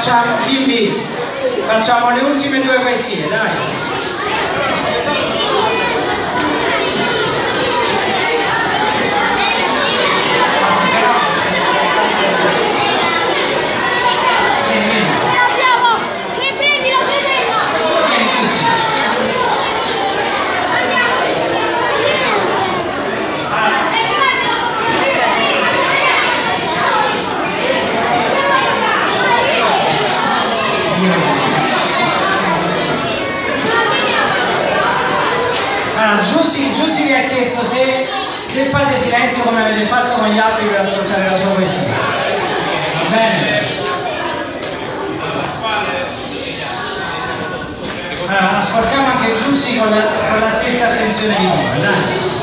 facciamo, bimbi, facciamo le ultime due poesie, dai. Giussi, Giussi vi ha chiesto se, se, fate silenzio come avete fatto con gli altri per ascoltare la sua poesia. Bene. Allora, ascoltiamo anche Giussi con la, con la stessa attenzione di noi, dai.